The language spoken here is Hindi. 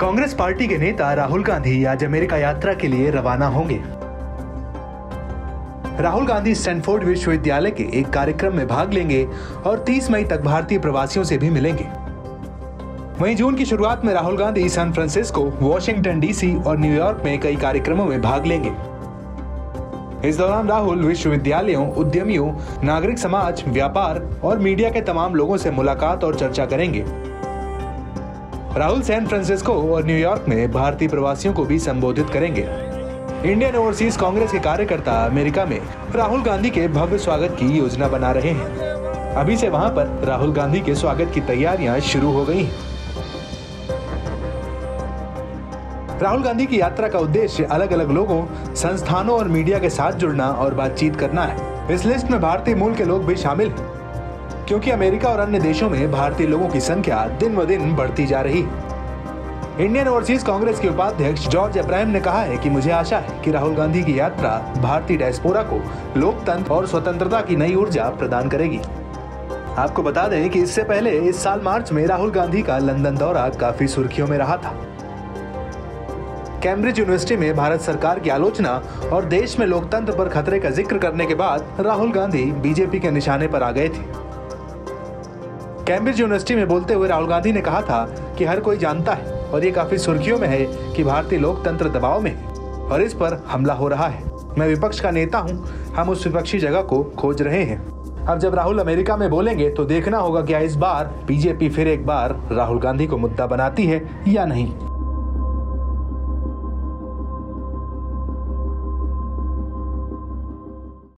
कांग्रेस पार्टी के नेता राहुल गांधी आज अमेरिका यात्रा के लिए रवाना होंगे। राहुल गांधी स्टैनफोर्ड विश्वविद्यालय के एक कार्यक्रम में भाग लेंगे और 30 मई तक भारतीय प्रवासियों से भी मिलेंगे। वहीं जून की शुरुआत में Rahul Gandhi San Francisco, Washington DC और न्यूयॉर्क में कई कार्यक्रमों में भाग लेंगे। इस दौरान राहुल विश्वविद्यालयों, उद्यमियों, नागरिक समाज, व्यापार और मीडिया के तमाम लोगों से मुलाकात और चर्चा करेंगे। राहुल सैन फ्रांसिस्को और न्यूयॉर्क में भारतीय प्रवासियों को भी संबोधित करेंगे। इंडियन ओवरसीज कांग्रेस के कार्यकर्ता अमेरिका में राहुल गांधी के भव्य स्वागत की योजना बना रहे हैं। अभी से वहाँ पर राहुल गांधी के स्वागत की तैयारियाँ शुरू हो गई हैं। राहुल गांधी की यात्रा का उद्देश्य अलग अलग लोगों, संस्थानों और मीडिया के साथ जुड़ना और बातचीत करना है। इस लिस्ट में भारतीय मूल के लोग भी शामिल हैं। क्योंकि अमेरिका और अन्य देशों में भारतीय लोगों की संख्या दिन ब दिन बढ़ती जा रही। इंडियन ओवरसीज कांग्रेस के उपाध्यक्ष जॉर्ज अब्राहम ने कहा है कि मुझे आशा है कि राहुल गांधी की यात्रा भारतीय डायस्पोरा को लोकतंत्र और स्वतंत्रता की नई ऊर्जा प्रदान करेगी। आपको बता दें कि इससे पहले इस साल मार्च में राहुल गांधी का लंदन दौरा काफ़ी सुर्खियों में रहा था। कैम्ब्रिज यूनिवर्सिटी में भारत सरकार की आलोचना और देश में लोकतंत्र पर खतरे का ज़िक्र करने के बाद राहुल गांधी बीजेपी के निशाने पर आ गए थे। कैम्ब्रिज यूनिवर्सिटी में बोलते हुए राहुल गांधी ने कहा था कि हर कोई जानता है और ये काफ़ी सुर्खियों में है कि भारतीय लोकतंत्र दबाव में है और इस पर हमला हो रहा है। मैं विपक्ष का नेता हूँ, हम उस विपक्षी जगह को खोज रहे हैं। अब जब राहुल अमेरिका में बोलेंगे तो देखना होगा क्या इस बार बीजेपी फिर एक बार राहुल गांधी को मुद्दा बनाती है या नहीं।